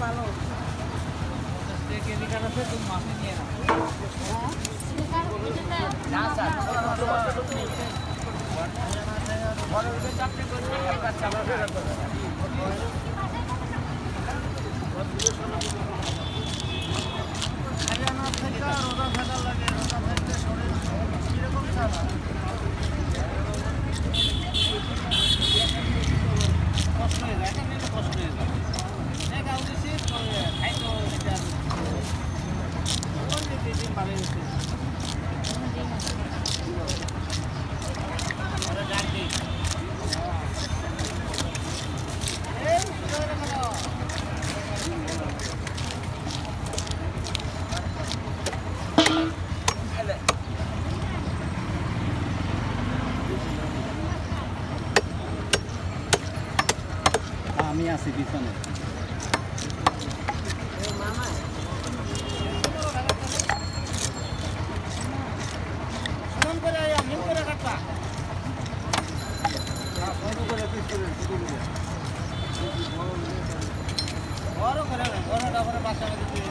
ভালো কেজি কাটা তুমি মাসে নিয়ে না চাকরি আমি আছি পিছনে। আগে দিয়ে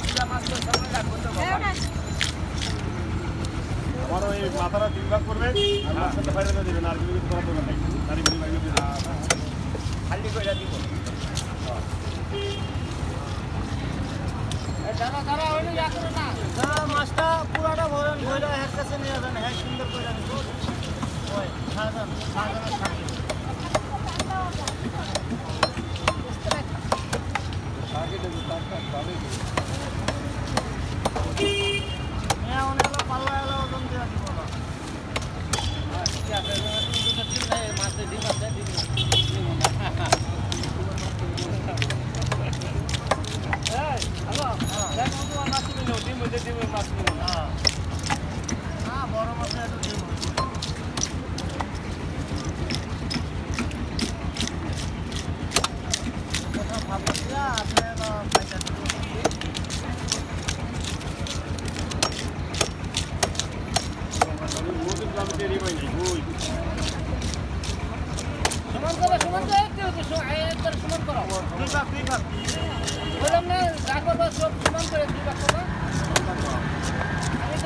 কুড়া মাছ তো সামনে রাখব তো বাবা। আমার ওই মাথাটা তিন ভাগ করবে আর মাঝখানটা বাইরে দিয়ে দেবেন আর কিছু কিছু করার দরকার নেই দাঁড়িয়ে বিড়ি বাইরে দিয়ে দেবেন। খালি করে দিব মাছটা পুরাটা ভরেন ভরে হের কাছে নিয়ে যাবেন হ্যাঁ সুন্দর করে দিব ওই সাজান সাজানের থাকে হ্যাঁ অনেক পাল্লা এলো ওজন দিয়ে দিব না হ্যাঁ হ্যাঁ বড় মাছে একটু দিব কথা ভাবছিয়া আপনি পয়সা দিব আমি মোদির গ্রামে টেরি পাই নাই ওই সমান করো সমান করো একটু একটু সমান একবার সমান করো দুই ভাগ দুই ভাগ বললাম না যা করব সব সমান করে দুই ভাগ করব